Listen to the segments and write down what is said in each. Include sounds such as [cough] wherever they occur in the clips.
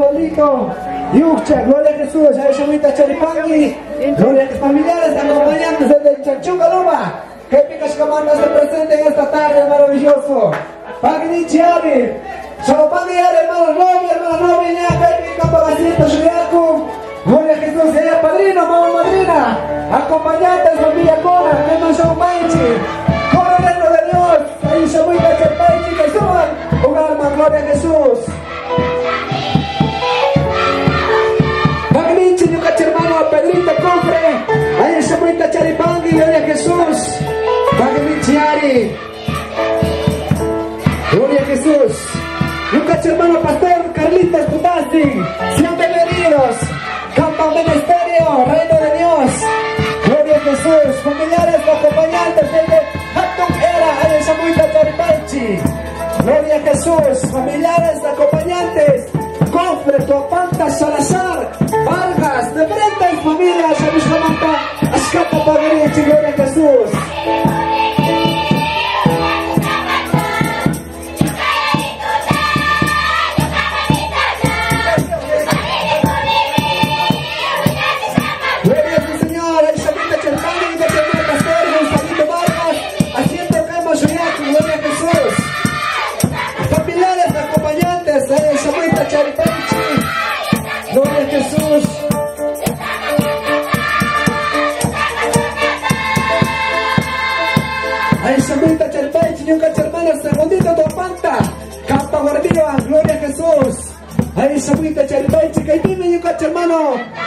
Rodrigo, Gloria a Jesús, Gloria a familiares, acompañantes desde Chanchuca Loma, que Picas se presenten esta tarde maravilloso. Pagni hermanos hermanos ya que Pica Gloria Jesús, ella padrino, mamá madrina, acompañantes, familia Cora, hermanos Cora de Dios, que suban un alma, Gloria a Jesús. Rita Charipangi, gloria a Jesús. Pague Gloria a Jesús. Lucas, hermano pastor, Carlitos Putasti, sean bienvenidos. Campo Ministerio, Reino de Dios. Gloria a Jesús. Familiares, acompañantes desde Hatung este Era, Ayasamuita Charipanchi. Gloria a Jesús. Familiares, acompañantes. Cofre, Topanta, Salazar, Vargas, de Brenda. Apagaria esse glória, Jesus. Oh.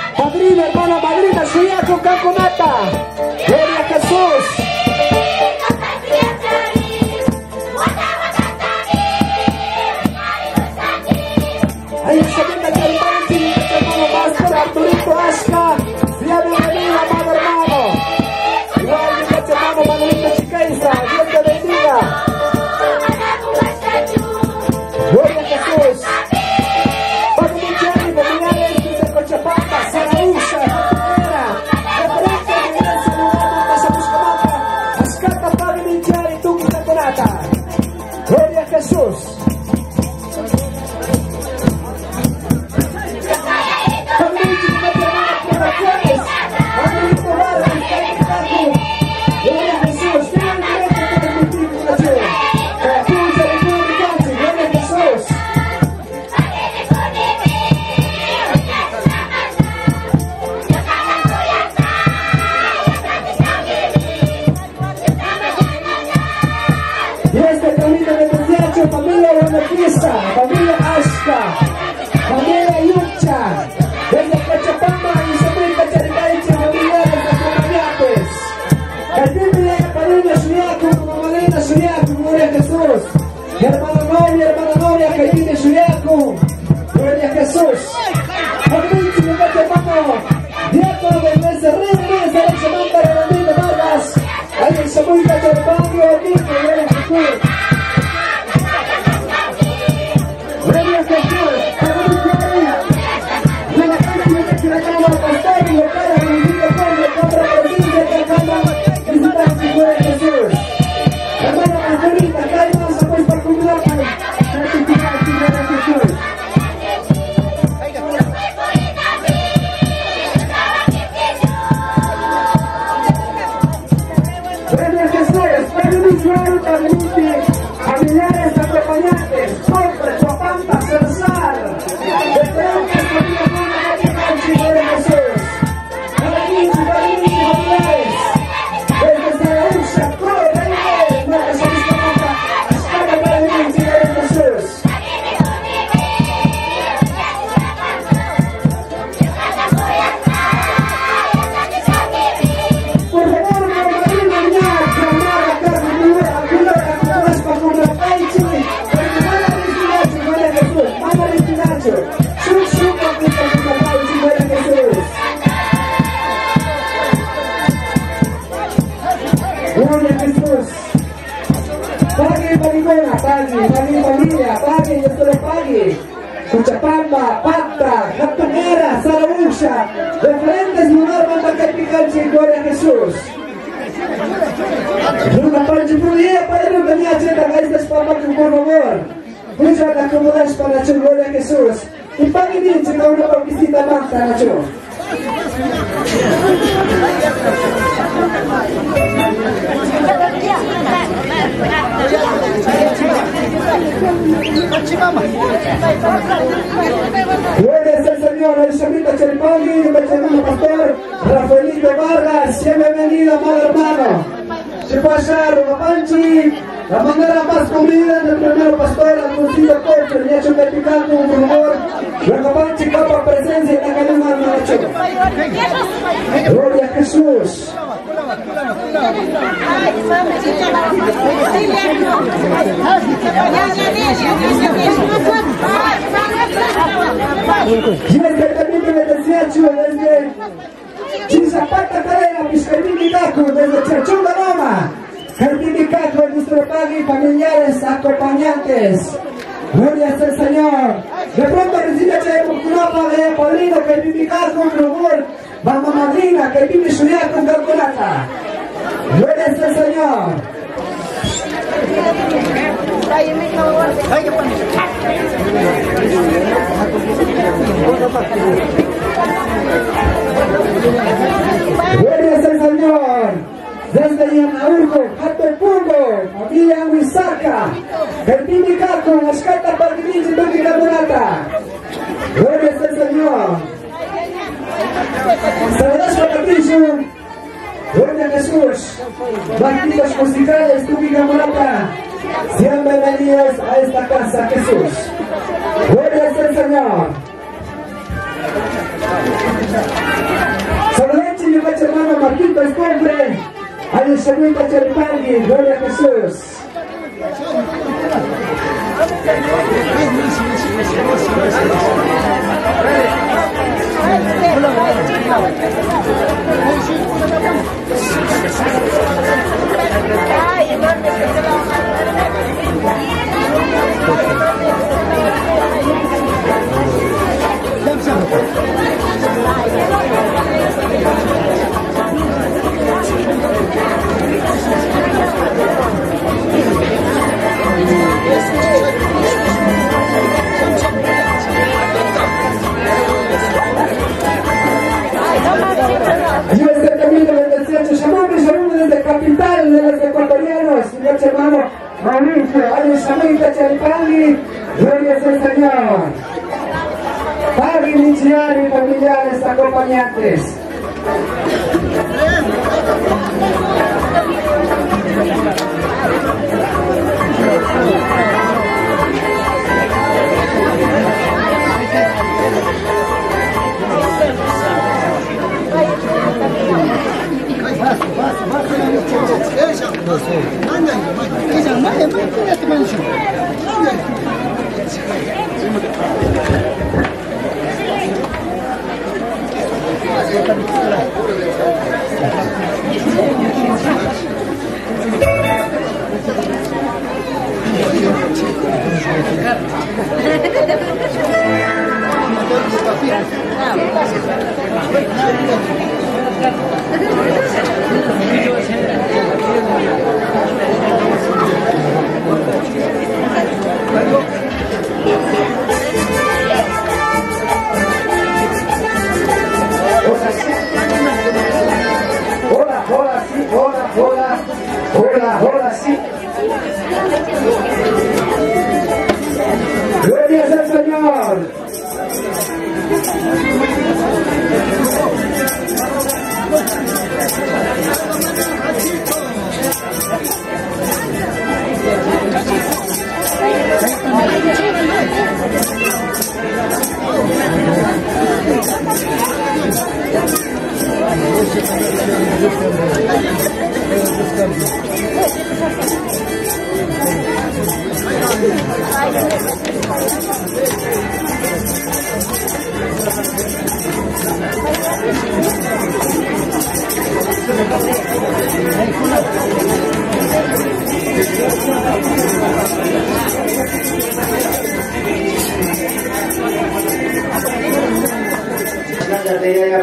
Acomodas para la gloria Jesús. Y para dice que una visita más para la Gloria al Señor, el Semita Cheripangui, el pastor Rafaelito Vargas, bienvenido, amado hermano. Se la manera más comida del primer pastor, Alfonso Corcho, el hecho de picar con favor, la Panchi, capa presencia en la calma de Gloria a Jesús. Jiweke tabidi medezia chuo desde Chisapata Carrera, Piscatini Caco, desde Chachunga Caco, nuestro padre, familiares, acompañantes. Gloria al Señor. De pronto recibe a de Padrino, que vive Caco, Rubor, Mamá Madrina, que vive Suya con Calculata. Gloria al Señor. Gloria al Señor. Desde Yanaurco, Hatepurgo, familia Huizaca, Kertimicaco, Mascata Parquilín, Tuki Caburata. Gloria Señor. Saludos para Patricio. Gloria Jesús. Banditos musicales, Tuki Caburata. Sean bienvenidos a esta casa, Jesús. Gloria al Señor. Saludemos mi hermano Marquito Escombre. Al Semita Cheripangui. Gloria a Jesús.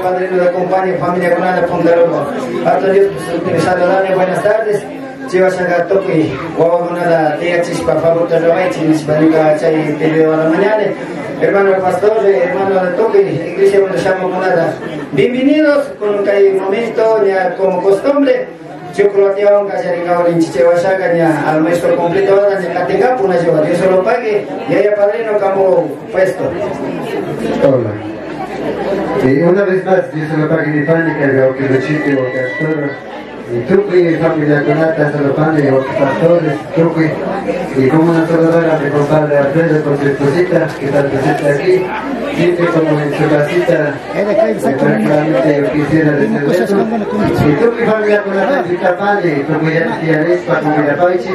Padre, nos acompañe, familia con Ana Ponderomo. Pato Dios, Dani, buenas tardes. wawakunata tiyachishpa favorta ruwaychik nishpanika chay video la mañana hermano pastor hermano de tukuy iglesia bienvenidos con momento ya como costumbre Chocolatearon Cacharingaorin Chichewashaga ya al maestro completo ahora ya Catengapu na lleva Dios lo pague y haya padrino como puesto Hola. Y una vez más, Dios lo pague mi pánica, veo que lo chiste o que Y y familia Conata, se lo pague, o pastores, tú, y como una soldadora, mi compadre Alfredo con su esposita, que está presente aquí, siempre como en su casita, tranquilamente yo quisiera eso. Y tú, mi familia Conata, mi tapale, y tú, ya te tienes, para comer a Paichi,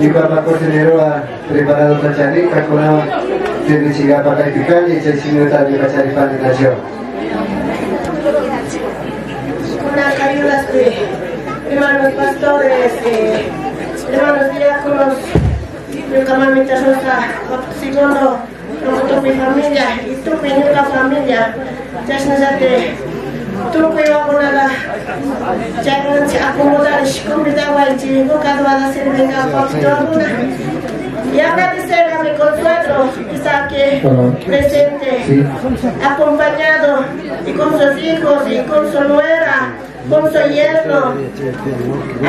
mi papá cocinero ha preparado la charita con agua. Sini siga pakai ikan, ini jadi sini tadi baca ikan di Najwa. Hermanos pastores, eh, hermanos diáconos, mi mamita Rosa, segundo, tu mi familia y tu mi nueva familia, ya se nos hace tu mi abonada, ya no se acomoda, es como da guay, si no cada vez se venga pastor y agradecer a mi consuelo que está aquí presente, acompañado y con sus hijos y con su nuera, con su yerno.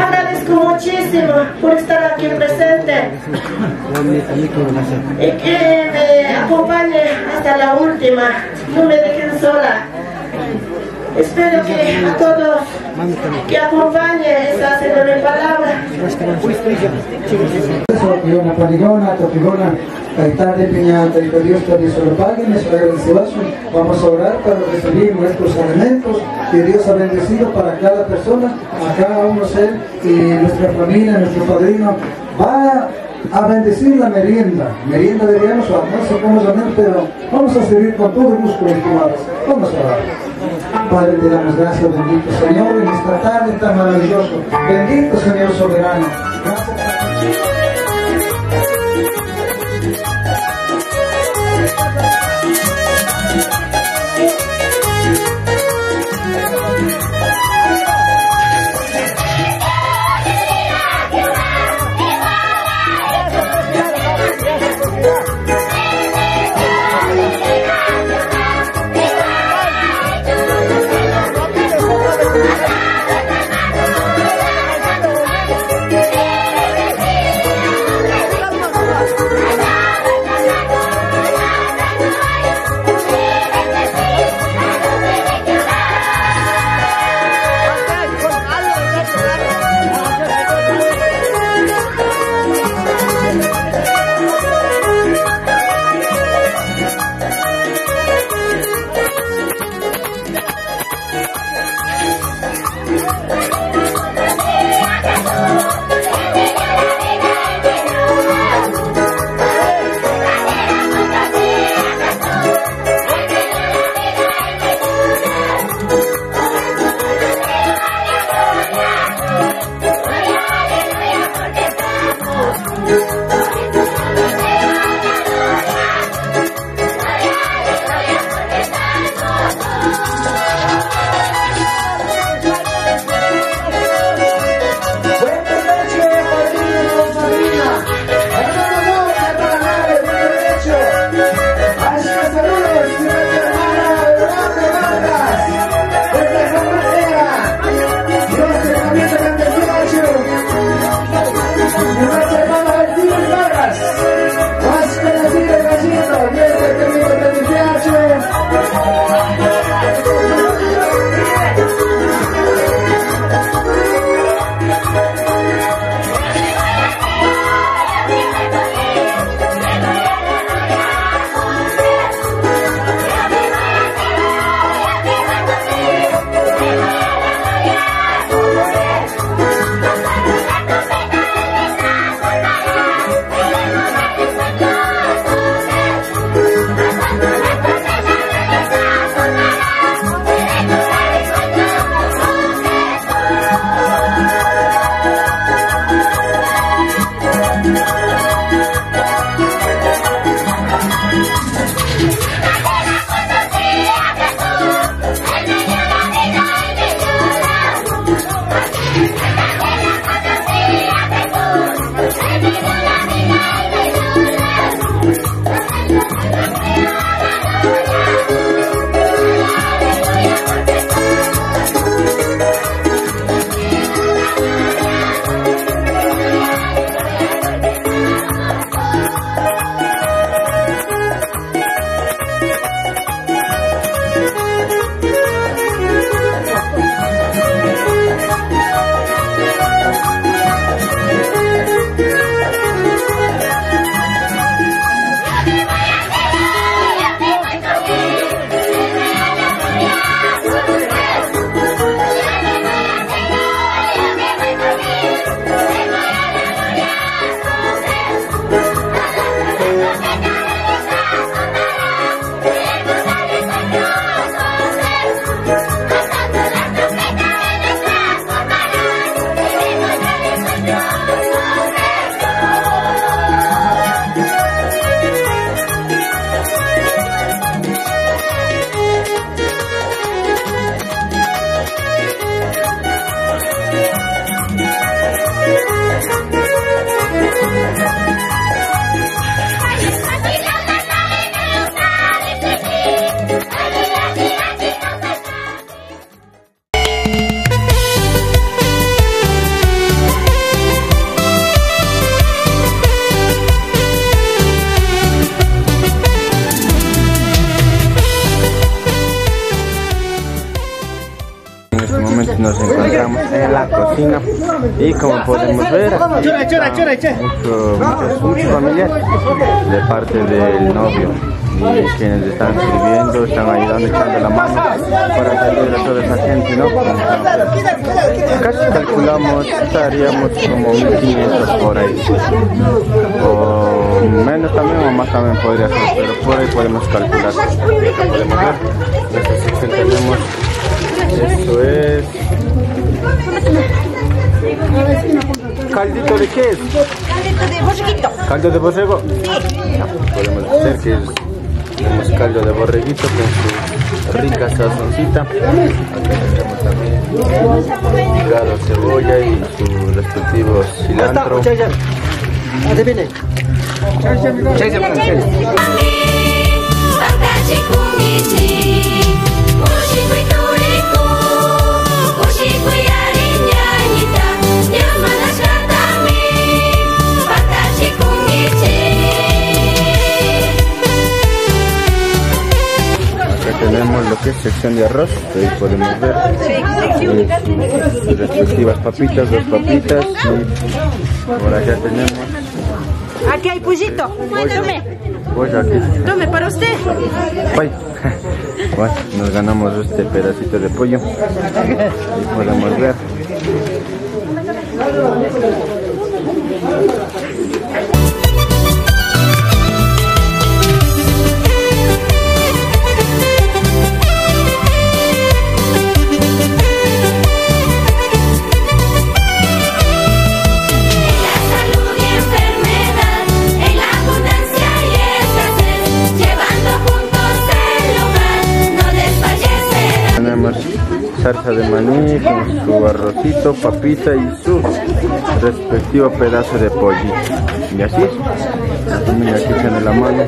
Agradezco muchísimo por estar aquí presente y que me acompañe hasta la última, no me dejen sola. Espero que a todos que acompañe esta célebre palabra. Sopigona Paligona, Topigona, Caetán Piñata y Dios solo pague, me Vamos a orar para recibir nuestros alimentos que Dios ha bendecido para cada persona, a cada uno ser y nuestra familia, nuestro padrino. Va a bendecir la merienda. Merienda diríamos, o almuerzo, como llamar, pero vamos a servir con todo gusto, estimados. Vamos a orar. Padre, te damos gracias, bendito Señor, en esta tarde tan maravilloso. Bendito Señor soberano. Gracias. Muchos muchos familiares de parte del novio. Y quienes están sirviendo están ayudando echando la mano para salir a toda esa gente no casi calculamos estaríamos como 1500 por ahí. O menos también o más también podría ser pero por ahí podemos calcular. Podemos ver tenemos eso es. ¿Caldito de qué es? Caldito de borreguito. ¿Caldo de borrego? Sí. podemos decir que es, tenemos caldo de borreguito con su rica sazoncita. Acá tenemos también picado cebolla y su respectivo cilantro. Adivine. Tenemos lo que es sección de arroz, ahí podemos ver eh, respectivas papitas, dos papitas por allá tenemos Aquí hay pollito. Tome. aquí. Tome para usted. [laughs] Bueno, nos ganamos este pedacito de pollo. Ahí podemos ver. Salsa de maní con su arrocito, papita y su respectivo pedazo de pollito. Y así es. Familia aquí tiene la mano.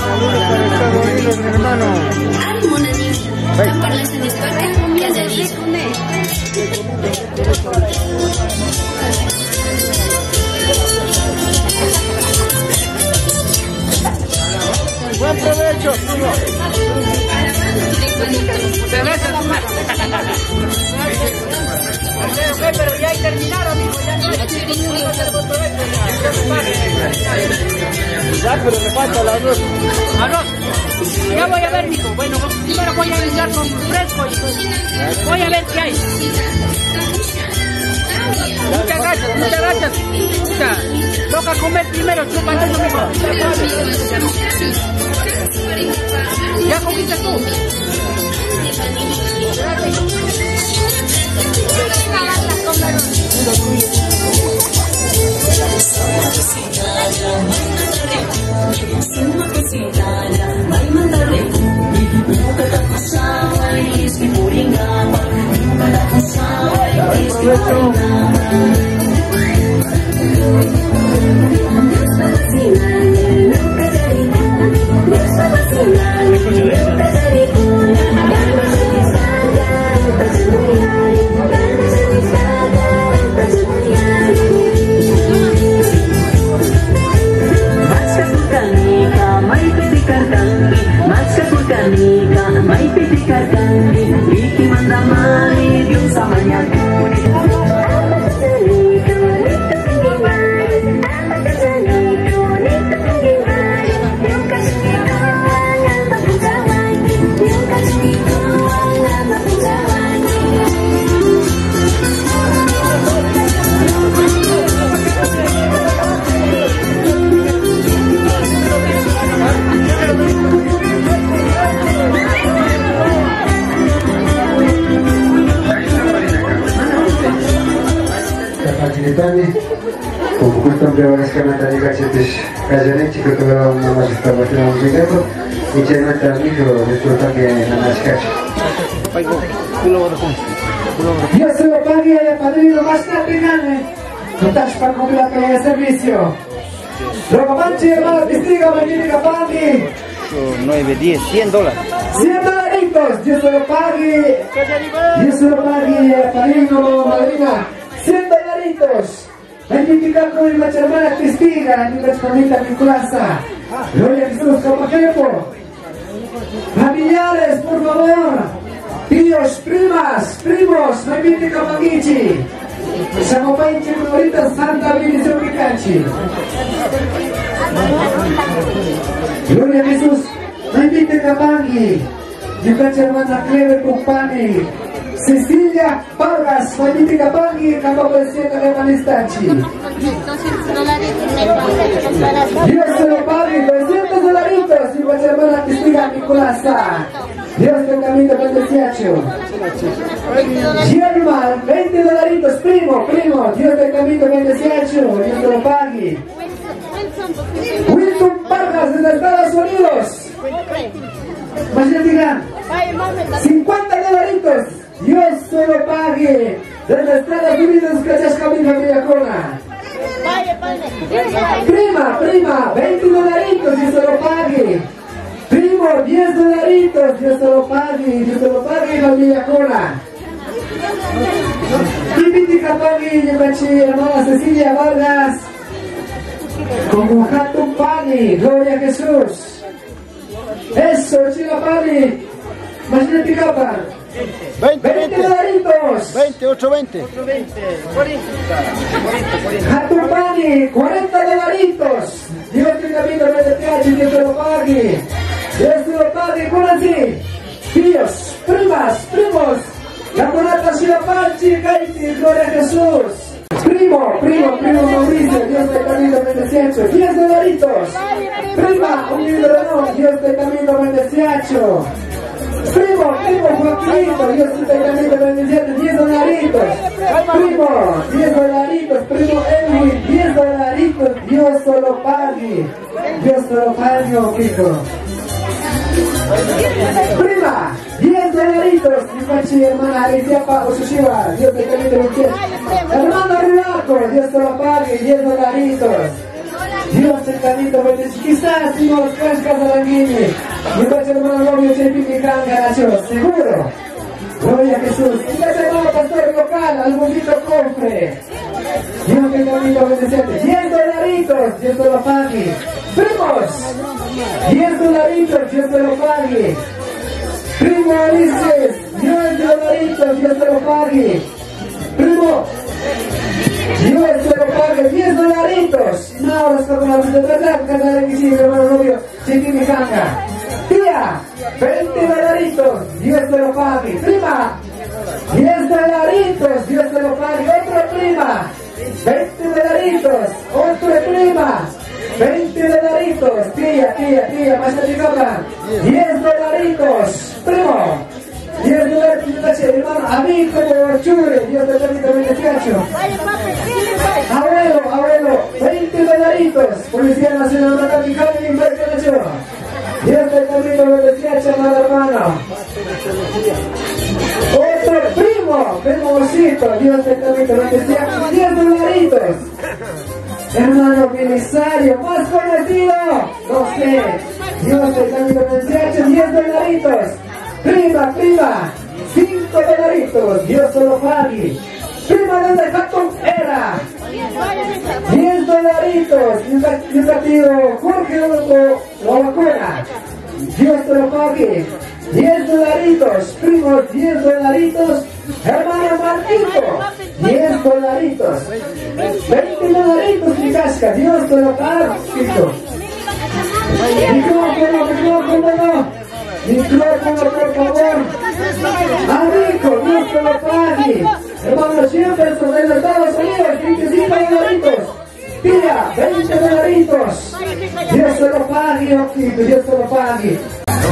Un saludo para Estados Unidos, mi hermano. Ya, pero me falta la arroz. Arroz. Ya voy a ver, mijo. Bueno, primero voy a iniciar con fresco. y Voy a ver qué hay. Muchas gracias, muchas gracias. Puta, Toca comer primero, chupa eso, mijo. ¿Ya comiste tú? Congratulations. kartangi Maska kurkanika May piti kartangi Biki mandamari Yung samanya máquina musical, y che mata al hijo, disfruta que en la cacha. Dios se lo pague al padrino más estás para cumplir la pena de servicio. Luego manche, hermano, testigo, magnífica Pagui. 9, 10, 100 dólares. 100 dolaritos, Dios se lo pague. Dios se lo pague al padrino, madrina. 100 dolaritos. Magnífica con mi hermana testiga, mi respondita mi plaza. Gloria a Jesús como. Familiares, por favor. Tíos, primas, primos, magnífica Magici. Siamo paesi favorita Santa Benedizione Picacci. Gloria a Jesús. Maggi. Mi piace hermana Clever Compani. Cecilia Vargas, magnífica Maggi, campo presidente de Manistacci. 200 dólares para Dios se lo pague, 200 dolaritos, y vuestra hermana Cristina Nicolasa. Dios te camino bendeciacho. German, 20 dolaritos, primo, primo, Dios te camino bendeciacho, Dios te lo pague. Wilson Vargas desde Estados Unidos. Imagínate, 50 dolaritos, Dios se lo pague. Desde Estados Unidos, gracias Camino Villacona. Prima, prima, 20 dolaritos, Dios se lo pague. Primo, 10 dolaritos, Dios se lo pague, Dios se lo pague, familia Cola. Típica pague, Yepachi, hermana Cecilia Vargas. Como Hatun Pani, Gloria a Jesús. Eso, Chila Pani. Imagínate capa. 20, 20 dolaritos. 20, 8, 20. Hatupani, 40 dolaritos. Dios te camino de teatro y Dios te lo pague. Dios te lo pague. Tíos, primas, primos. La monata Shilapanchi, Kaiti, gloria a Jesús. Primo, primo, primo Mauricio, Dios te camino bendeciacho. 10 dolaritos. Prima, un libro no, Dios te camino bendeciacho. Primo, primo Joaquinito, Dios te camino bendeciacho. 10 dolaritos. Primo, 10 dolaritos. Primo Edwin, 10 dolaritos. Dios te lo pague. Dios te lo pague, hijo. Prima, 10 dolaritos. Mi hermana Alicia Pa, Osushiba, Dios te bendeciacho. Hermano Rivaco, Dios te lo pague, 10 dolaritos. Dios te canito, bendice. Quizás si nos cascas a la guine. Mi coche hermano novio se pican ganacho, seguro. Gloria a Jesús. Hermano pastor local, al bonito cofre. Dios te canito, bendecente. 10 dolaritos, Dios te lo pague. Primos, 10 dolaritos, Dios te. Primo Ulises, 10 dolaritos, Dios te. Primo, Te lo pague, 10 dolaritos. No, la vida de verdad, casa de mi hijo, hermano novio, chiqui mi canga. Tía, 20 dolaritos, Dios te lo pague. Prima, 10 dolaritos, Dios te lo pague. Otra prima, 20 dolaritos, otra prima. 20 dolaritos, tía, tía, tía, más arriba, 10 dolaritos, primo, 10 dolaritos, hermano, amigo de Chure, Dios te permita beneficio. Abuelo, abuelo, 20 dolaritos, Policía Nacional Mexicana y Investigación. Dios te permita beneficio, hermano, hermano. Otro primo, primosito, Dios te permita beneficio, 10 dolaritos. Hermano Belisario, más conocido, no sé, Dios te permita beneficio, 10 dolaritos. Prima, prima, 5 dolaritos, Dios te lo pague. Prima de Jacob era 10 dolaritos, y un partido Jorge. Dios te lo pague. 10 dolaritos, primos, 10 dolaritos, hermano Marquito, 10 dolaritos, 20 dolaritos, mi casca, Dios te lo pague, Marquito. Micrófono, micrófono, micrófono, por favor. Amigo, Dios te lo pague. Jefferson de los Estados Unidos, 25 dolaritos. Tía, 20 dolaritos. Dios te lo pague, Oquito, Dios te lo pague.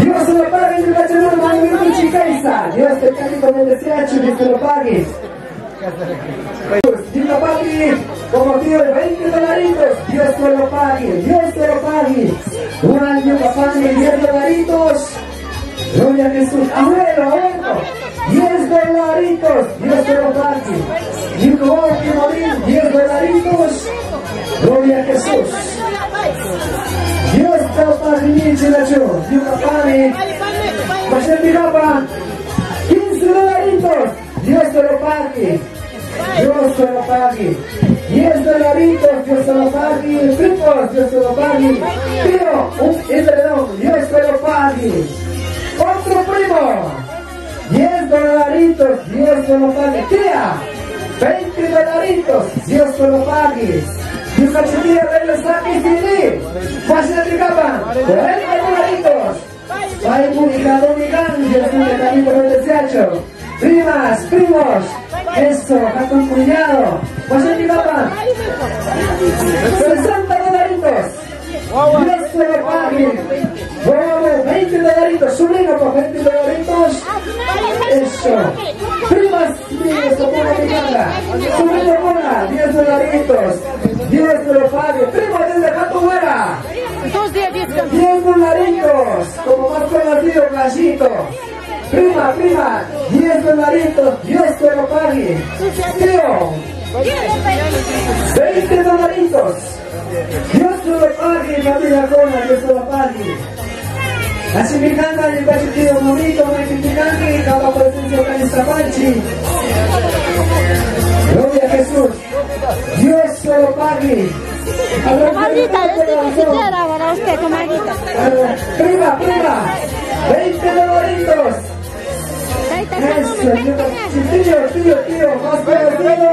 Dios te lo pague, mi hermano Virgo Chicaisa. Dios te pague con el desecho, Dios te lo pague. Dios papi, como tío de 20 dolaritos, Dios te lo pague, Dios te lo pague. Un año papá de 10 dolaritos. Gloria a Jesús. Abuelo, abuelo. 10 dolaritos. Dios te lo pague. Nicolás Morín, 10 dolaritos. Gloria a Jesús. Dios te lo pague, mi. Dios te lo pague. Pastor Pijapa, 15 dolaritos. Dios te lo pague. Dios te lo pague. 10 dolaritos, Dios te lo pague. Primos, Dios te lo pague. Tío, un Dios te lo pague. Otro primo. 10 dolaritos, Dios te lo pague. Tía, 20 dolaritos, Dios te lo pague. Dios cachetilla de los sacrificios. Pase de capa, 40 dolaritos. Hay publicado mi cambio, es un camino del deshecho. Primas, primos, eso, con cuidado. Pase de capa, 60 dolaritos. Dios te lo pague. Bravo, 20 dolaritos, sobrino por 20 dolaritos. Eso. Primas, primos, sobrino mi cara. Sobrino Mona, 10 dolaritos. Dios te lo pague. Primo, desde Jato Fuera. Dos días, diez 10 dolaritos, como más conocido Casito. Prima, prima, 10 dolaritos, Dios te lo pague. Tío, 20 dolaritos. Dios te lo pague, familia Cona, Dios te lo pague. Así me encanta el sentido bonito, me picante, cada presencia en esta panchi. Gloria a Jesús. Dios te lo pague. Comadrita, este ni siquiera para usted, comadrita. Prima, prima, 20 dolaritos. Eso, tío, tío, tío, más conocido.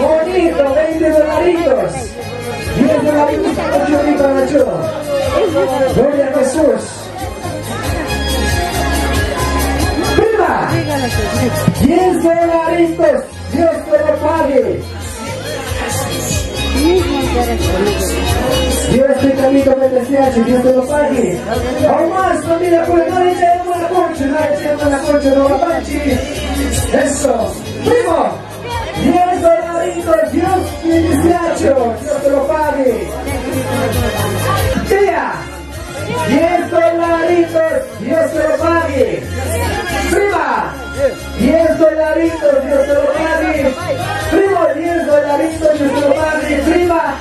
Bonito, 20 dolaritos. Gloria a Jesús. 10 dolaritos. Dios te lo pague. Dios te camino Dios te. Aún más, pues no le echemos la concha, no echemos la concha. Eso. Primo, Santo es Dios Dios te lo pague. Tía, diez dolaritos, Dios te lo pague. Prima, diez dolaritos, Dios te lo pague. Primo, diez dolaritos, Dios te lo pague. Prima,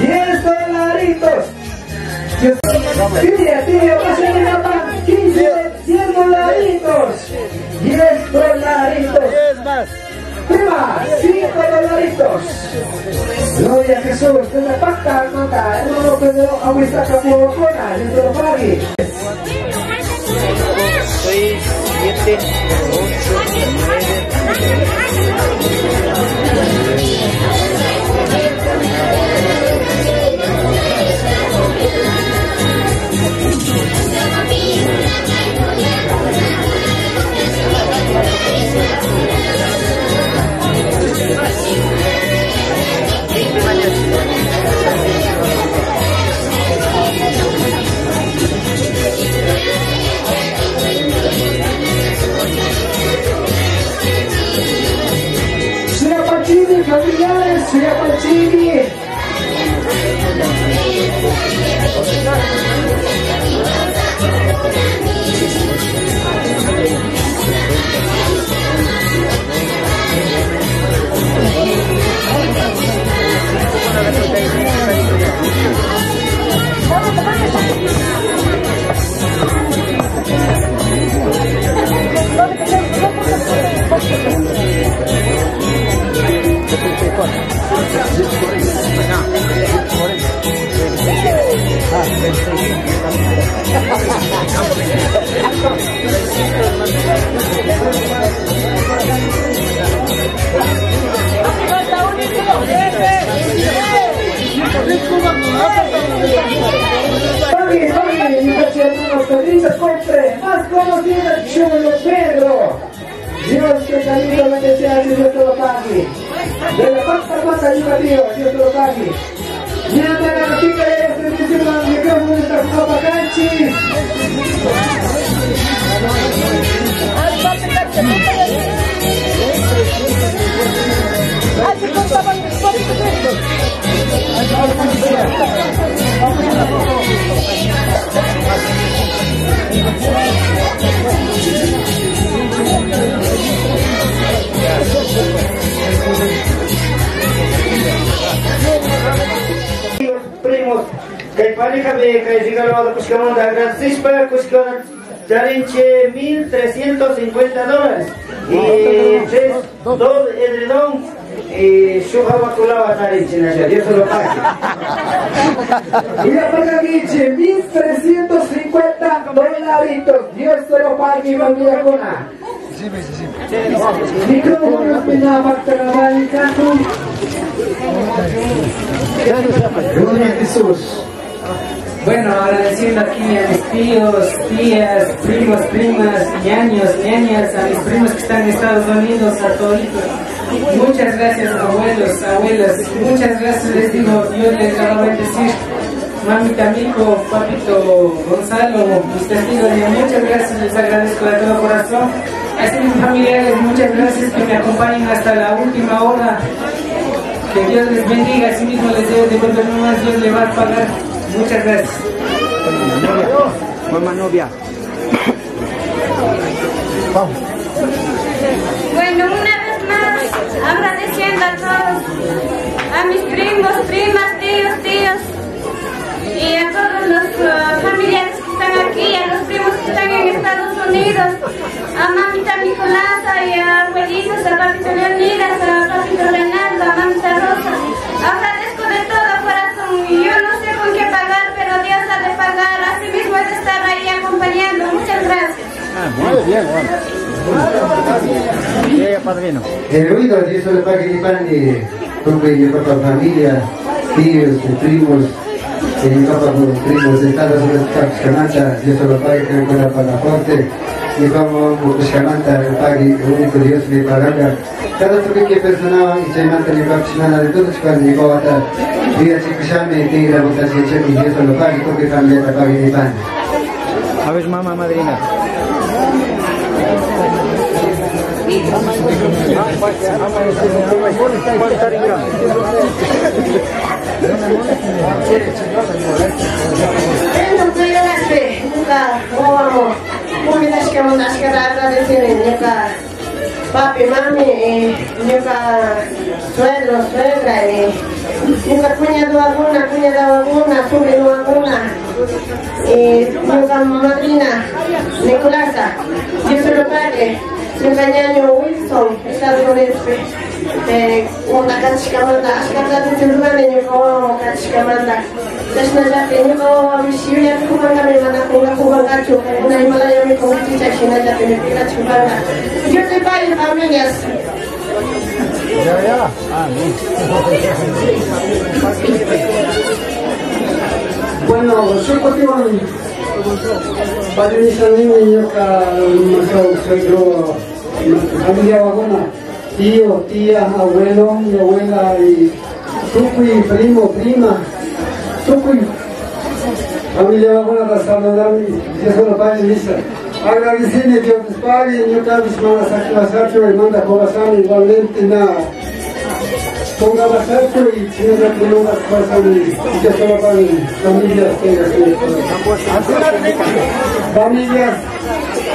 diez dolaritos. Tía, tía, pásame la mano, quince, diez dolaritos. Diez dolaritos. ¡Prima! ¡Cinco dolaritos! Gloria a Jesús, que la pasta, hermana. Hermano, que no agüita como bocona, dentro de Mari. 6, 7, 8, 9, We got dia. TV. Cona. Micrófono, la canto. Gloria a Jesús. Bueno, agradeciendo aquí a mis tíos, tías, primos, primas, ñaños, ñañas, a mis primos que están en Estados Unidos, a toditos. Muchas gracias, abuelos, abuelas. Muchas gracias, les digo, Dios les va a bendecir. Mamita Mico, papito Gonzalo, mis testigos, muchas gracias, les agradezco de todo corazón. Así mis familiares, muchas gracias que me acompañen hasta la última hora. Que Dios les bendiga, así mismo les debe devolver más, Dios le va a pagar. Muchas gracias. Mamá novia. Bueno, una vez más, agradeciendo a todos, a mis primos, primas, tíos, tíos, y a todos los uh, familiares que están aquí, a los primos que están en Estados Unidos, a mamita Nicolasa y a abuelitos, a papito Leonidas, a papito Leonardo, a mamita Rosa. Agradezco de todo corazón, y yo no sé con qué pagar, pero Dios ha de pagar, así mismo es estar ahí acompañando. Muchas gracias. Muy bien, bueno. Ella, padrino. El ruido, Dios se lo pague mi pan y propio mi papá familia, tíos, primos, y mi papá primos, estados de Escamanta, Dios lo pague que me pueda para fuerte. Y como Escamanta, el pague, el único Dios me paga. Cada vez que persona y se manta mi papá semana de todos cuando llegó a estar. Día chiquishame, tengo la votación, y Dios lo pague, porque familia te pague mi pan. A ver, mamá madrina. Papi, mami, muka suegro, suegra y Ñuka cuñado alguna, cuñada alguna, sobrino alguna, eh, ñuka madrina, Nicolasa, yo soy padre, ñuka ñaño Wilson, Estados Unidos, eh, una kachkamanda, ashkata de Turmane, ñuka wamo kachkamanda. Dasna jate, ñuka wamo misiuya kumanga mi mana kunga kubangachu, una Himalaya mi kumiticha china jate, mi pila chupanga. Yo te padre familias, Ya, ya. Ah, Bueno, soy Cotiban. Padre de San Niño, soy familia Bagona. Tío, tía, abuelo, mi abuela y Tucuy, primo, prima. Tucuy. Familia Bagona, para saludar y Dios lo pague misa. Agradecerle Dios les pague, yo cada vez más a sacho y manda corazón igualmente nada. Ponga sacho y si no le pongo las cosas y Dios lo pague familias que Familias,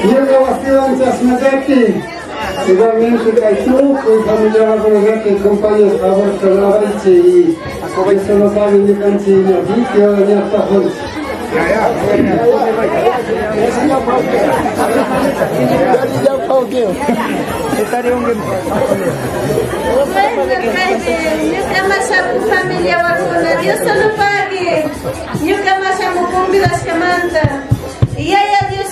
yo que vestido antes me date. Igualmente Caitú, y familia Bagona, que acompaña a favor de la leche y eso lo pague mi canchilla, y que ahora ya está juntos. Nunca más amo familia vacuna, Dios te lo pague. Nunca más amo cumbidas que manda. Y ay,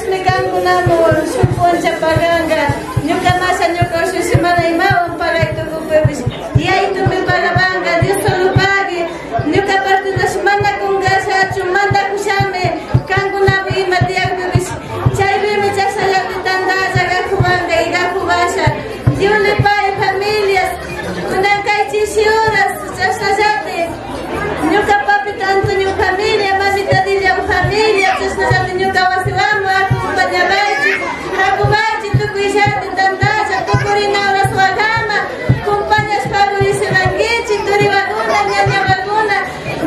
Dios me cango un amor, su poncha paganga. Nunca más año con su semana y más para que tú puedes. Y ay, tú me palabanga, Dios te lo pague. Nunca parte una semana con gasa, chumanda kusame. Cango una bima, tía, bebis. Chay bime, chasa, ya te tanda, ya kubanga, y da kubasa. Dios le pague familias. Una caichisiuras, chasa, ya te. Nyuka papi tanto nyu familia, masita dilia familia, chasa, ya te nyuka Давайте пробувати ту куїжати тандаза, то куріна розлагама, компанія спавує сілангечі, дурівагуна, нянявагуна,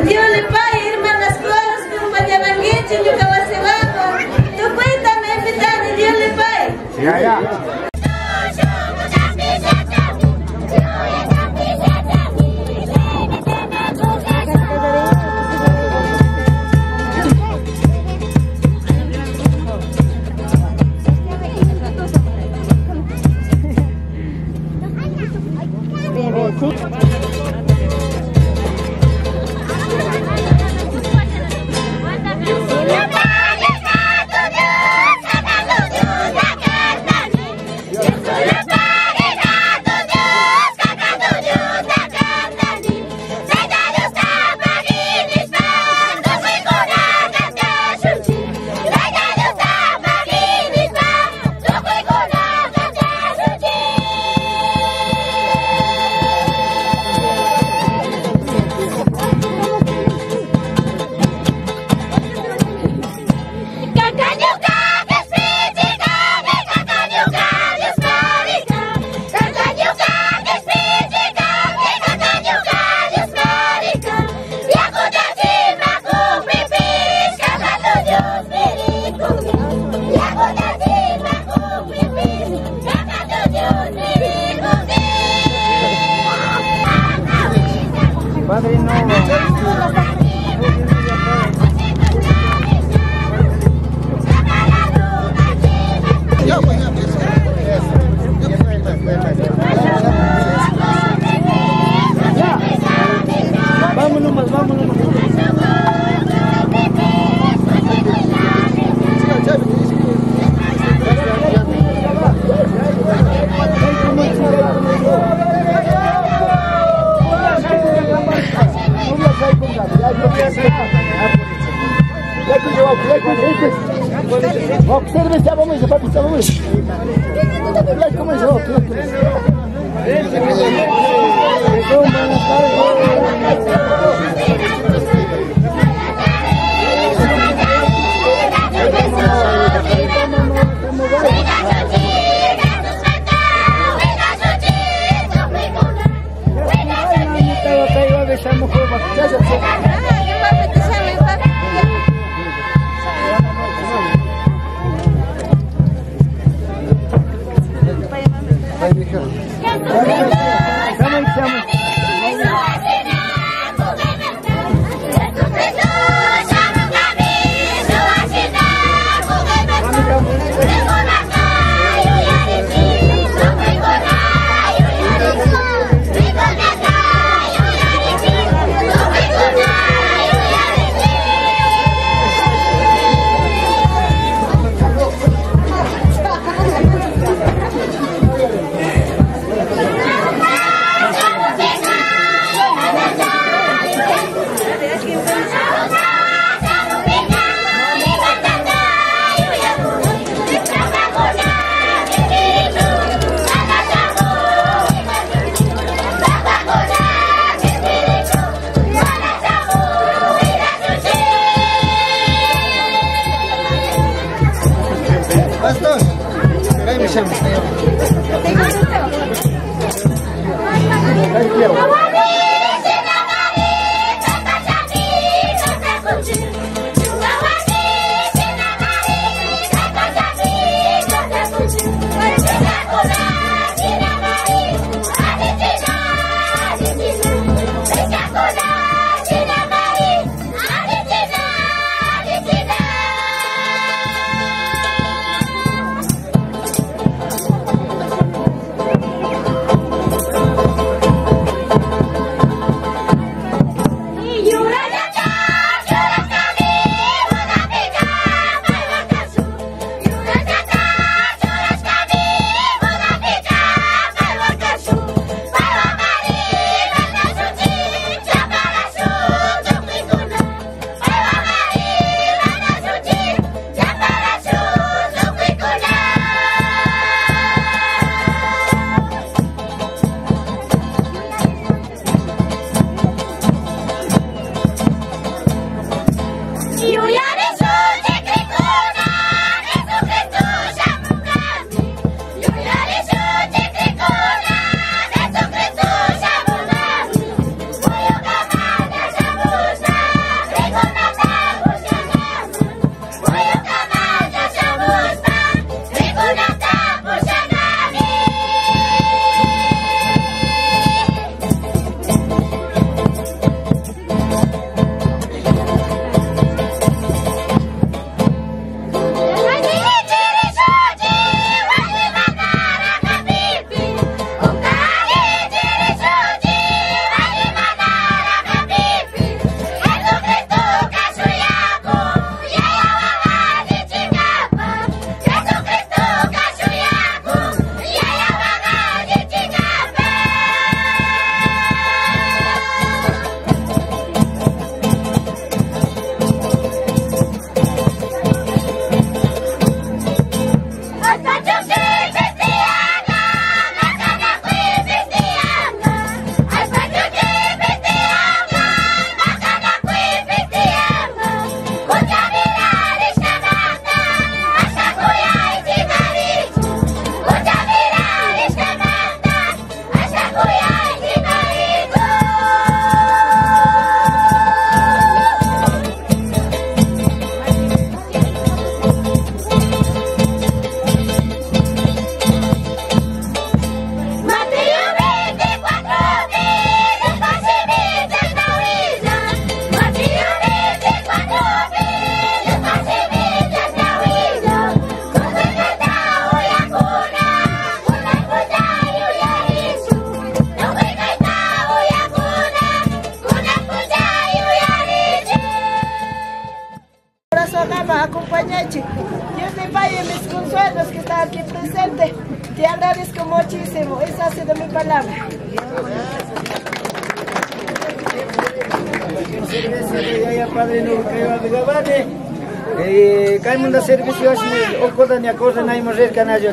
діоліпа, ірмана скорос, компанія вангечі, нюкала сілако, тупи там епітани, діоліпай. Я-я.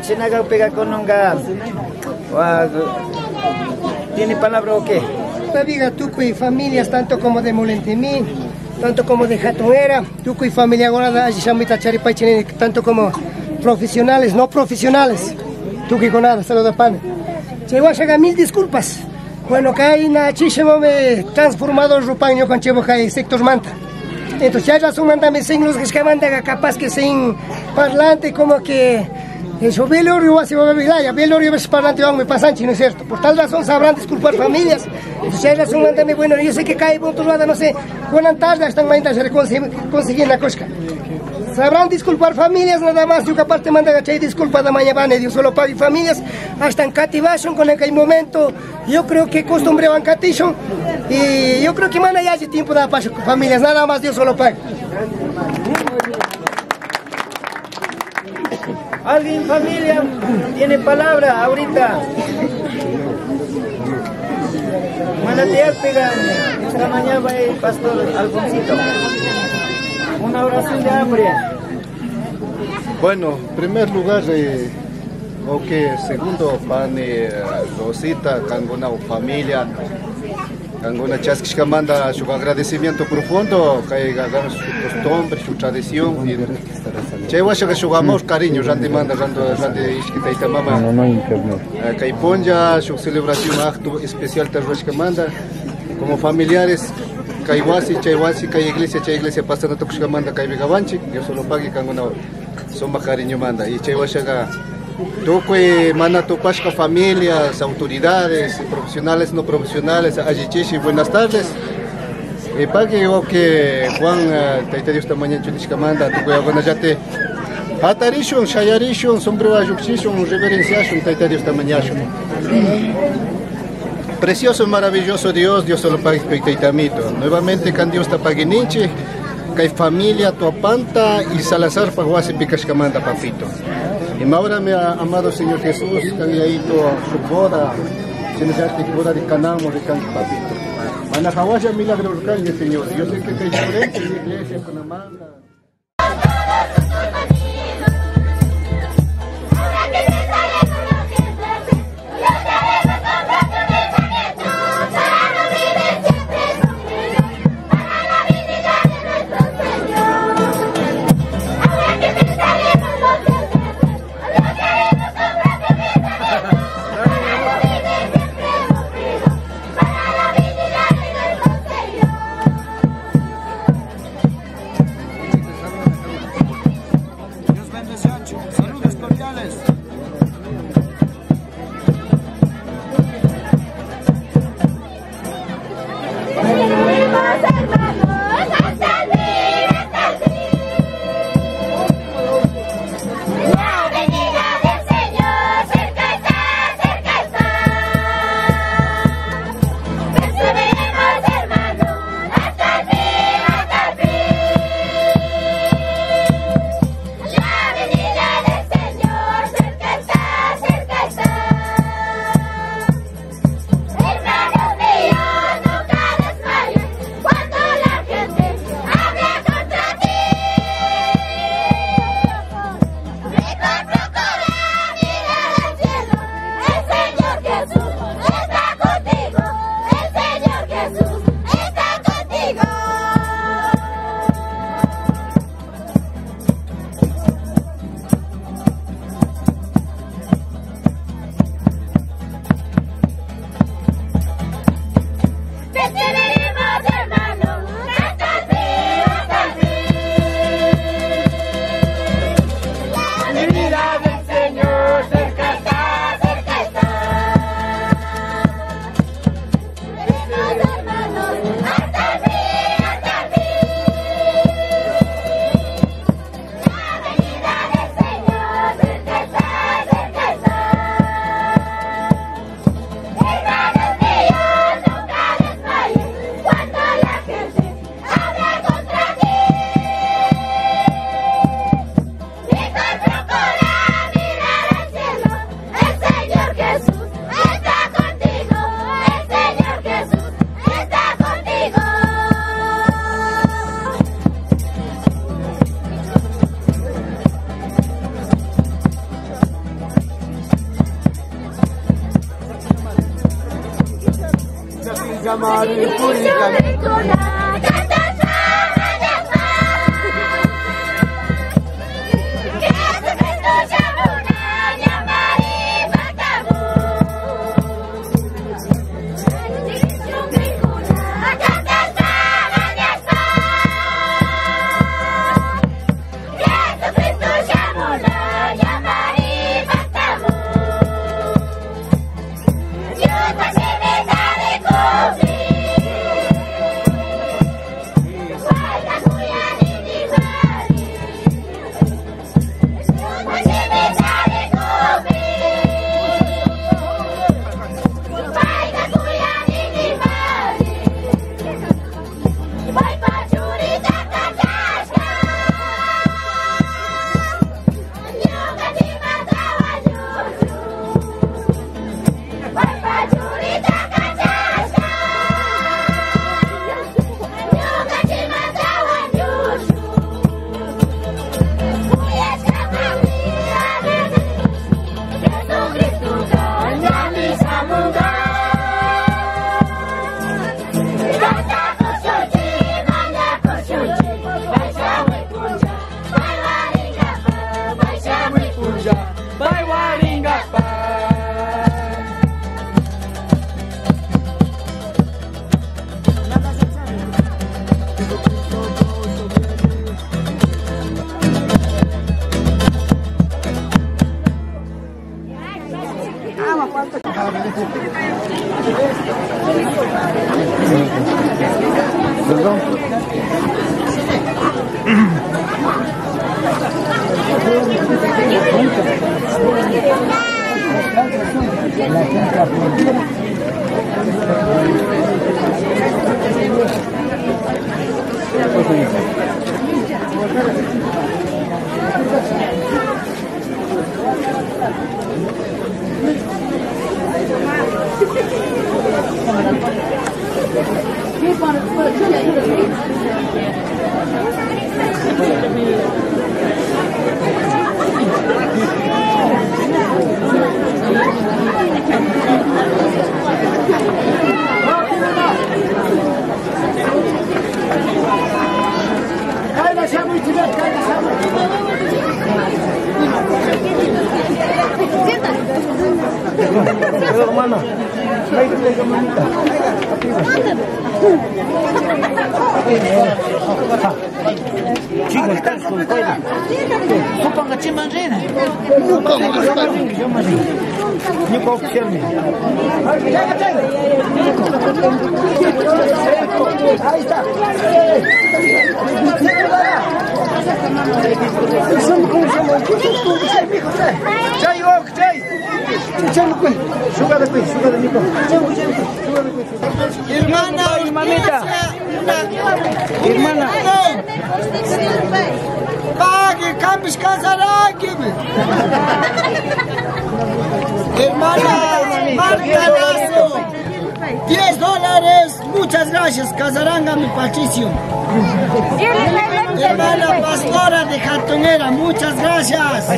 Chinaga pega con unga wa tiene palabra o qué diga y familias, tanto como de Molentemí, tanto como de Jatuera, Tuco y familia ahora tanto como profesionales, no profesionales. Tuco y con nada, saluda pan. Chehuashaga, mil disculpas. Bueno, que hay na chisemo me transformado el rupaño con chevo sector manta. Entonces ya razón manda me sin los que capaz que sin parlante como que eso velorio va a ser vilaya, velorio es parlante vamos me pasan ¿no es cierto? Por tal razón sabrán disculpar familias. Entonces ya razón manda me bueno, yo sé que cae puntos no sé, buenas tardes, están mandas se conseguir la cosca. Sabrán disculpar familias nada más, yo que aparte manda gachay disculpa de mañana, Dios solo pague familias, hasta en cativation con el que hay momento, yo creo que costumbre van catishon, y yo creo que manda ya hace tiempo de familias, nada más Dios solo pague. Alguien familia tiene palabra ahorita. Manatear pega esta mañana va el pastor Alfonsito. Una oración de hambre. Bueno, en primer lugar, eh, ok, segundo, pan eh, Rosita, Cangona familia, Cangona Chasquisca manda su agradecimiento profundo, que hagamos su costumbre, su tradición. y Chehuasha que su amor, cariño, Randy manda, Randy, Randy Ishkita Ita Mama. No, no internet. Caiponja, su celebración, acto especial, que manda, como familiares, Kaiwasi, Chaiwasi, Kai Iglesia, Chay Iglesia, Pastor Tokushka manda, Kai Vigavanchi, yo solo pague Cangona, son cariño manda, y Chaiwasha Tuque, mana tupashka familias, autoridades, profesionales, no profesionales, Ayichishi, buenas tardes. E pague o que Juan taita Dios tamaña chudishka manda, tuque agona yate. Hatarishun, shayarishun, sombro ayuxishun, reverenciashun, taita Dios tamañashun. Precioso, maravilloso Dios, Dios solo pague peitaitamito. Nuevamente can Dios tapaguinichi, que familia Tuapanta y Salazar Paguasi Picashkamanda, papito. Ahora mi amado Señor Jesús, había ido a su boda, esa boda de Canamo, de Can Papito. Manajawasha milagro Señor. Yo sé que hay diferente en la iglesia, con まるこが la manda. Ahí está. Chay, ok, chay. Chay, pues. Suga de pues, suga de mi Hermana, mamita. Hermana. Pague, campos casarague. Hermana, Marta Lazo. 10 dólares. Muchas gracias, Casaranga, mi Patricio. Hermana Pastora de Jatonera, muchas gracias.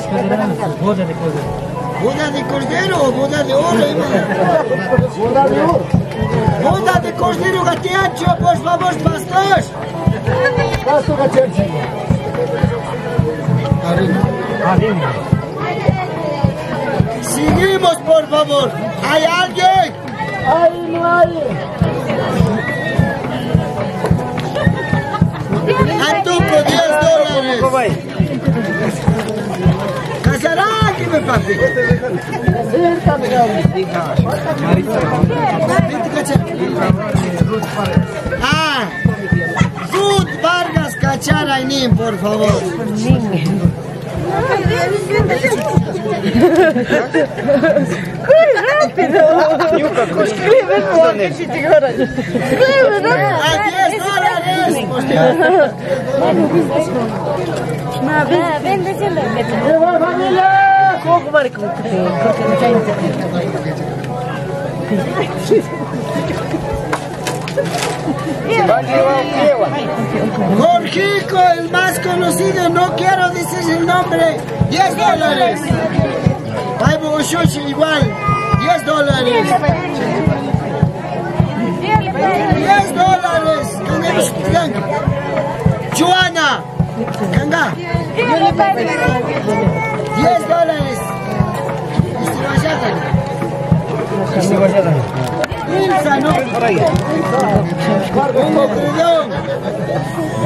Boda de cordero. O boda de oro, hermana. Boda de oro. Boda de cordero gateacho, por favor, pastor. Pasto gateacho. Seguimos, por favor. ¿Hay alguien? Ay, no hay. Antuco, 10 dólares. Casaraki, mi papi. Ah, Ruth Vargas Cacharainin, por favor. rápido! Escribe porque si te ahora. Escribe, ¿no? ¡A 10 dólares! Ma, ven, ven, decirle. ¡Lleva familia! ¿Cómo comer con Jorgico, el más conocido, no quiero decir el nombre, 10 dólares. Taibo Ushushi igual, 10 dólares. 10 dólares. Tenemos Joana. 10 dólares. ¿no?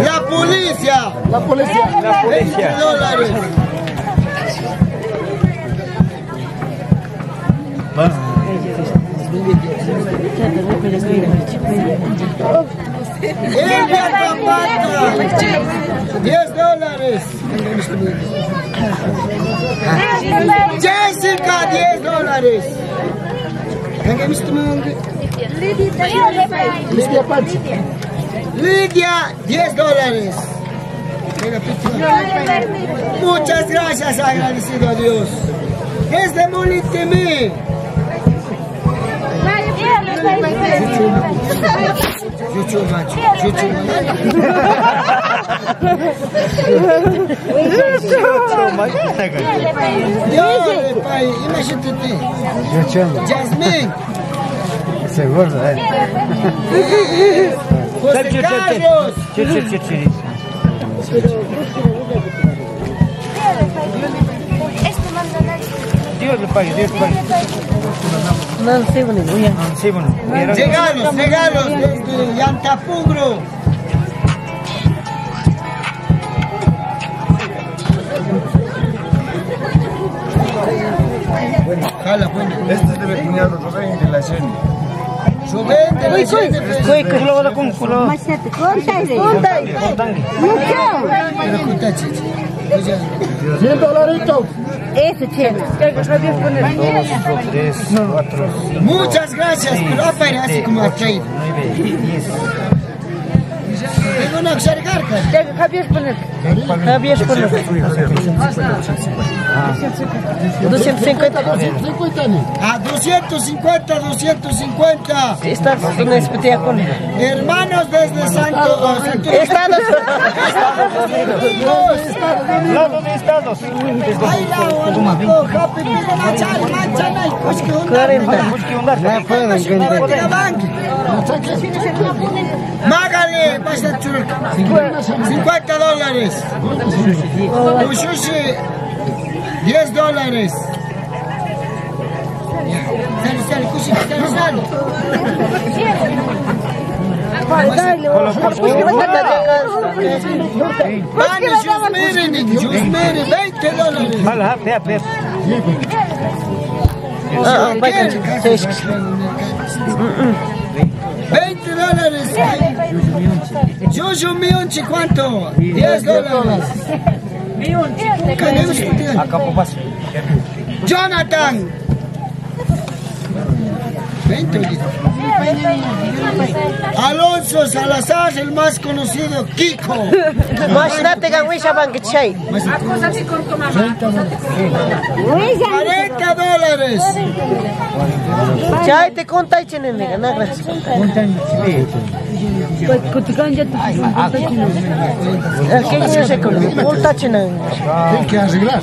La policía. La policía. La policía. 20 dólares. Elvia Zapata, 10 dólares. Jessica, 10 dólares. Lidia Panchi. Lidia, 10 dólares. Muchas gracias, agradecido a Dios. Es de macho, chuchu macho. Jasmine. Seguro, eh. Dios le pague, Dios le pague. No, sí, bueno. Regalos, regalos desde Yantapugro. Jala, bueno. Este es de mi cuñado, Rubén de la kulo. Machete, contai. Contai. Pero cuenta, chichi. 100 dolaritos. Ese chena. Dos, tres, cuatro, cinco, Muchas gracias, pero apare así como ha traído. nueve, diez. Tengo una cargar, cara. Javier poner. Javier poner. 250. 250 ni. A 250, 250. Estás en una especie con. Hermanos desde Santo. Estados de estados. Ay, la bonito, happy birthday, machal, manchana, y kushki undar. 40. No pueden Mágale, pasa churk. 50 dólares. Ushushi, 10 dólares. Sale, sale, kushi, sale, sale. Mani, Jusmere, Jusmere, 20 dólares. Ah, vaya. 20 dólares. Jojo Mionchi, ¿cuánto? 10 dólares. Contigo. Acá papas. Jonathan. 20 oye. Alonso Salazar, el más conocido, Kiko. Imagínate que Wisha Bankichay. 40 dólares. Chay te conta y chene nega, Hay que arreglar.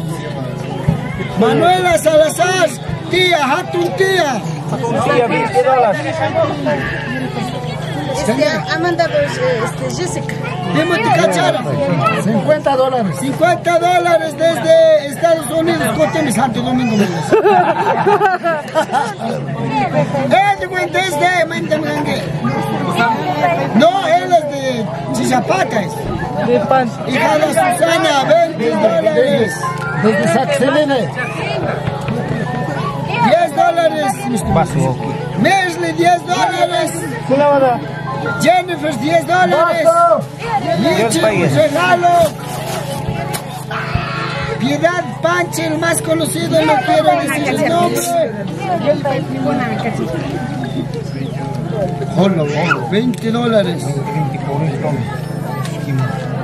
Manuela Salazar, tía, Hatun tía. Tía, 20 dólares. Amanda, este, Jessica. Dime tu cachara. 50 dólares. 50 dólares desde Estados Unidos, Cotemi, Santo Domingo. Desde Mentemangue. No, él es de Chichapata. es. Hija de Susana, 20 dólares. Desde Saxelene. 10 dólares. Paso. Mesli, 10 dólares. Jennifer, 10 dólares. Dios Michi, pague. Piedad Panche, el más conocido, no quiero decir el nombre. Hola, hola, 20 dólares.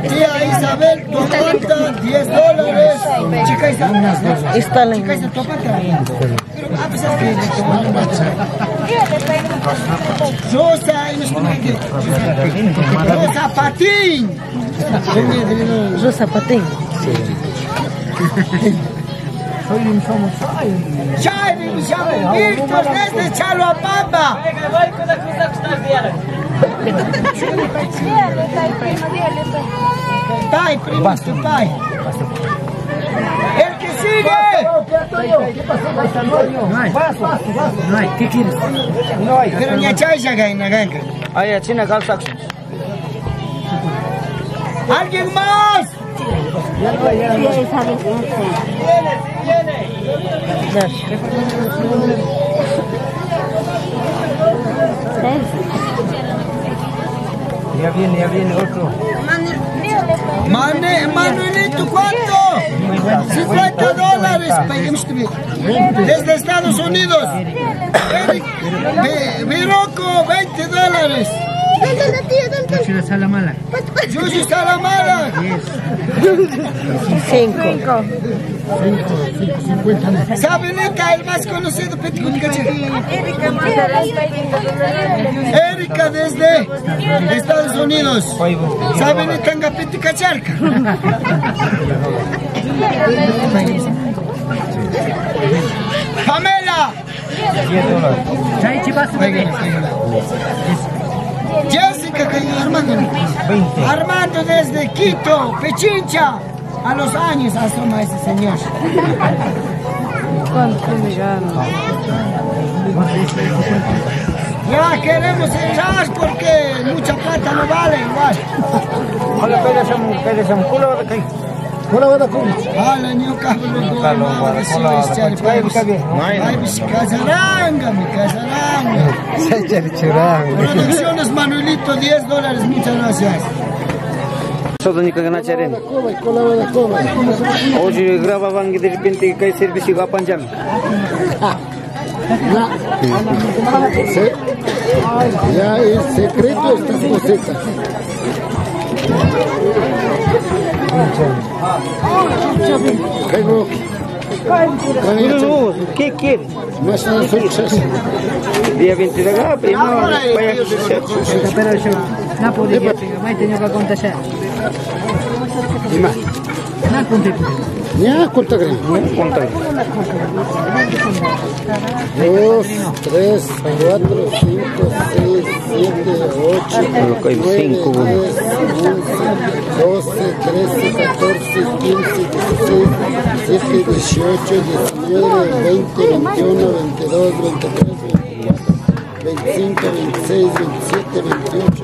Tía Isabel Topata, 10 dólares. Chica Isabel. Está la Chica Isabel Topata. Pero, ah, pues, es que- Rosa, y no sé cómo es que- Rosa Patín. Rosa Patín. Chai, me llamo Víctor desde Chaluapamba. Tai, primo, tu tai. El que sigue. ¿Qué pasó? No hay. No ¿qué quieres? No hay. Pero ni a chai ya gaina ganka. Ay, a China gal saxo. ¿Alguien más? Ya viene, ya viene otro. Mane, Manuelito, ¿cuánto? 50 dólares. Desde Estados Unidos. Biroco, 20 dólares. China Salamala. Yuyu Salamala. Cinco. Sabelita, el más conocido Petit. Erika desde Estados Unidos. Sabelita en Petit Cacharca. Pamela. Jessica, Armando. Armando desde Quito, Pechincha. A los años asoma ese señor. Ya queremos entrar porque mucha plata no vale igual. Hola, pega sam culo de kai. Culo de culo. Hala, ño cablo Calo, guarda, culo de kai. Kai bica bien. Ay, mi casaranga, mi casaranga. [laughs] Producciones Manuelito, 10 dólares, muchas gracias. Todo ni kagana charen. Hoje gravaban de repente que servicio ga panjang. Se- Ya es secreto estas cositas. Tengo ¿Qué quieres? más suceso. Día 20 de acá, primo. Vaya Pero podía pegar, mai tenía que contagiar. Y más. No conté. Ya, cuánto creen. Conta. Dos, tres, cuatro, cinco, seis, siete, ocho, nueve, cinco. diez, once, doce, trece, catorce, quince, dieciséis, diecisiete, dieciocho, diecinueve, veinte, veintiuno, veintidós, veintitrés, veinticuatro, veinticinco, veintiséis, veintisiete, veintiocho,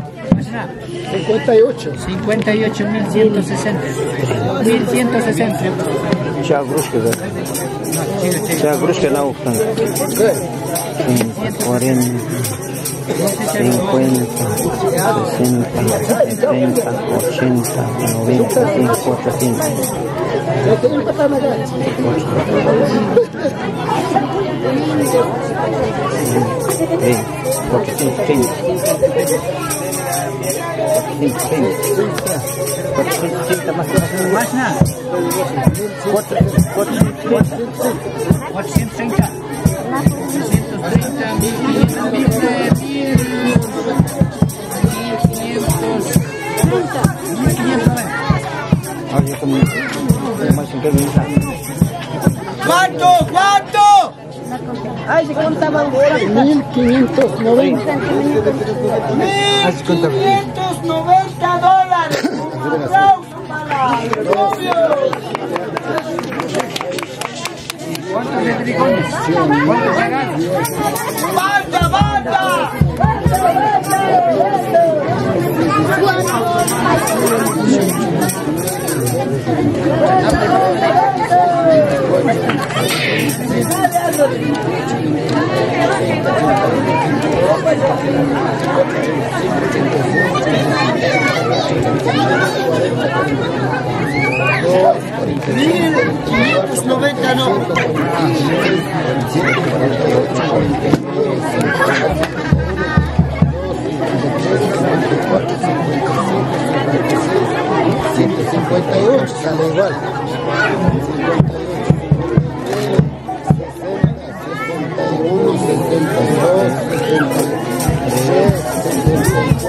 58. 58.160. 1160. Cea bruscă, da. Cea bruscă la 8 ani. 40, 50, 60, 70, 80, 90, 100, 400. 400. 30 más más nada 430 430 1500 1500 1500 1500 Ay, se contaban 1590. 1590 dólares. Un aplauso para el ¿Cuántos. 90 no. sale igual. uno, 72, 72.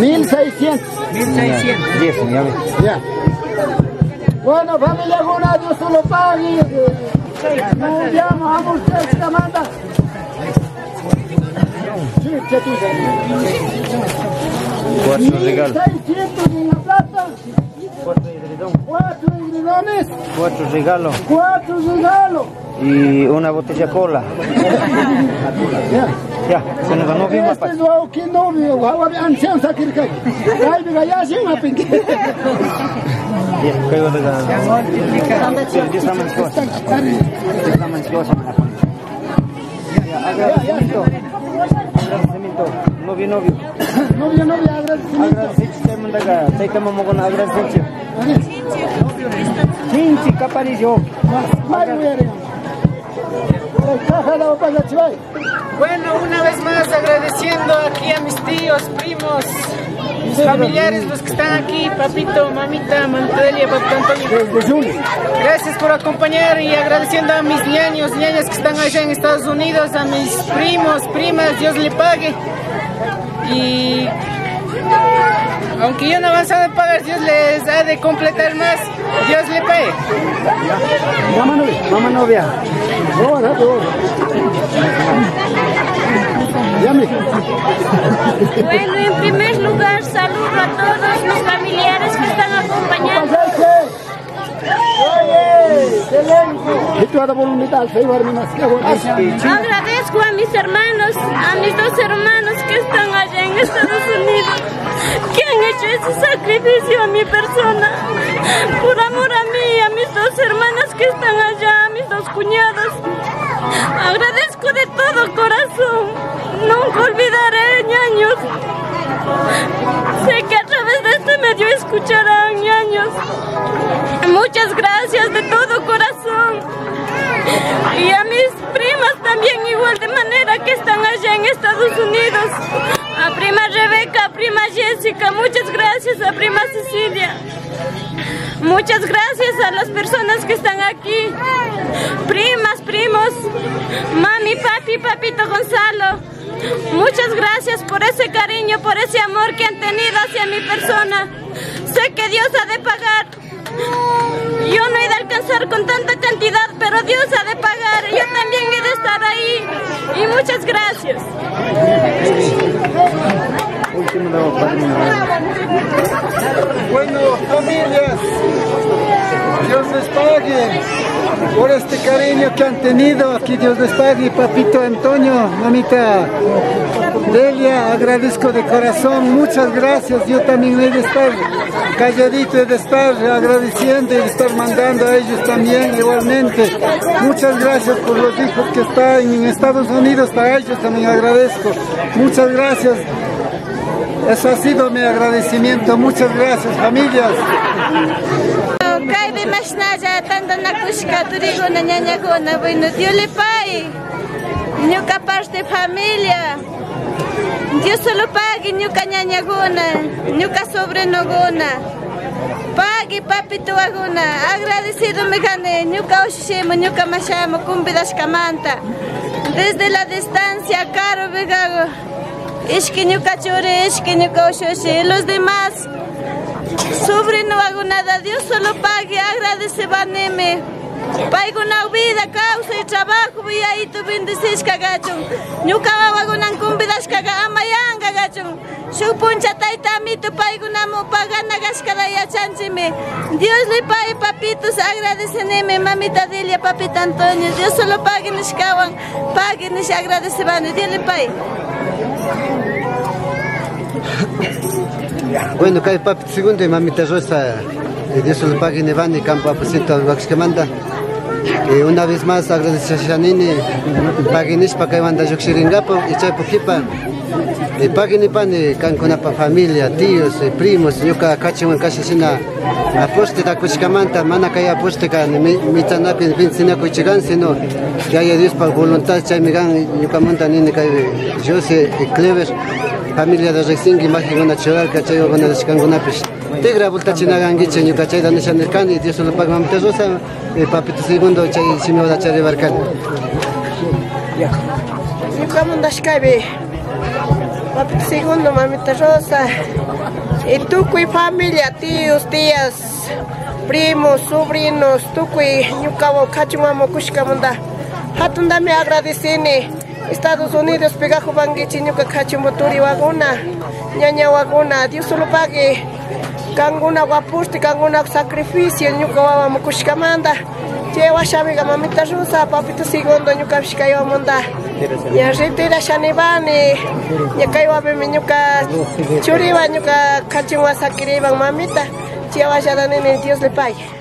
1600. 10, ya ves. Ya. Bueno, familia Guna, Dios se pague. Manda. Sí, ¿qué tú Cuatro regalos. 1600 en la plata. Cuatro edredones. Cuatro regalos. Cuatro regalos. Y una botella cola. Ya, se nos ganó bien Este es lo que no sin. Ya. Ya. Ya. Ya, agradecimiento. Agradecimiento. Novio, novio. Acá. Te que mamo con agradecimiento. Chinchi, caparillo. Mai muere. Caja la pasa chivay. Bueno, una vez más agradeciendo aquí a mis tíos, primos, mis familiares, los que están aquí, papito, mamita, Mantelia, papito Antonio. Gracias por acompañar y agradeciendo a mis ñaños, ñañas que están allá en Estados Unidos, a mis primos, primas, Dios le pague. Y aunque yo no avanzado en pagar, Dios les ha de completar más. Dios le pague. Mamá novia. Mamá novia. Bueno, en primer lugar, saludo a todos mis familiares que están acompañando. Voluntad, Agradezco a mis hermanos, a mis dos hermanos que están allá en Estados Unidos, que han hecho ese sacrificio a mi persona, por amor a mí y a mis dos hermanas que están allá, a mis dos cuñados. Agradezco de todo corazón, nunca olvidaré, ñaños. Sé que a través de este medio escucharán, ñaños. Muchas gracias de todo corazón. Y a mis primas también igual de manera que están allá en Estados Unidos. A prima Rebeca, a prima Jessica, muchas gracias a prima Cecilia. Muchas gracias a las personas que están aquí. Primas, primos, mami, papi, papito Gonzalo. Muchas gracias por ese cariño, por ese amor que han tenido hacia mi persona. Sé que Dios ha de pagar. Yo no he de alcanzar con tanta cantidad, pero Dios ha de pagar. Yo también he de estar ahí. Y muchas gracias. Bueno, familias, Dios les pague por este cariño que han tenido. Aquí Dios les pague, papito Antonio, mamita Delia, agradezco de corazón, muchas gracias. Yo también he de estar calladito, he de estar agradeciendo y de estar mandando a ellos también igualmente. Muchas gracias por los hijos que están en Estados Unidos, a ellos también agradezco. Muchas gracias. Eso ha sido mi agradecimiento. Muchas gracias, familias. Kaybi mashnalla tantanakushka turiguna ñañakuna bueno Dios le pague ñuka parte familia Dios solo pague ñuka ñañakuna ñuka sobrinoguna pague papito aguna agradecido me gane ñuka oshishimo ñuka mashamo kumpidashkamanta desde la distancia caro vegago Ishki ñuka chore, ishki ñuka oshoshi, los demás Sobre no hago nada, Dios solo pague, agradece Baneme. Paykuna vida, causa y trabajo viyaytu bendecishka gachun. Ñuka wawakunan convidashkaga amayanga gachun. Shuk puncha tayta amitu paykunamu pagana gashkala yachanchimi. Dios le pague papitos, agradeceneme mamita Delia, papita Antonio. Dios solo pague nishkawan, pague nish agradecebano. Dios le pague. Bueno, kay papi segundo y mamita Rosa, eh, pague Nevani, campo aposento al Waxcamanda. Eh, una vez más agradecer a Shanini, paginish pa kay manda yukshiringapo, y chay poquipa. Eh, pagini pan eh, kan familia, tíos, eh, primos, kashishina aposte mana aposte sino que haya Dios pa voluntad chay migan yuka monta nini Jose Clever, familia de Rexingi, Majiguna Chural, chay ogona de Chicangunapish. Tigra bulta chinagangiche, yuka chay da nishanirkani, Dios lo paga mamita Rosa, eh, papito segundo chay simi da chay barcani. Ñuka mundashkaypi papita segundo mamita Rosa. Y tukuy familia, tíos, tías, primos, sobrinos, tukuy ñukawan kachunwamun kushkamunda hatundami agradecini Estados Unidos pegajo bangichi ñuka kachumuturi waguna ñaña waguna Dios solo pague. Kanguna wapusti kanguna sacrificio ñuka wawamun kushkamanda Che washamiga mamita Rosa papito segundo ñuka shkayamunda Ya retira shanibani Ya kaywapimi ñuka churiwa ñuka kachunwa sakiriban mamita. Che washadanini Dios le pague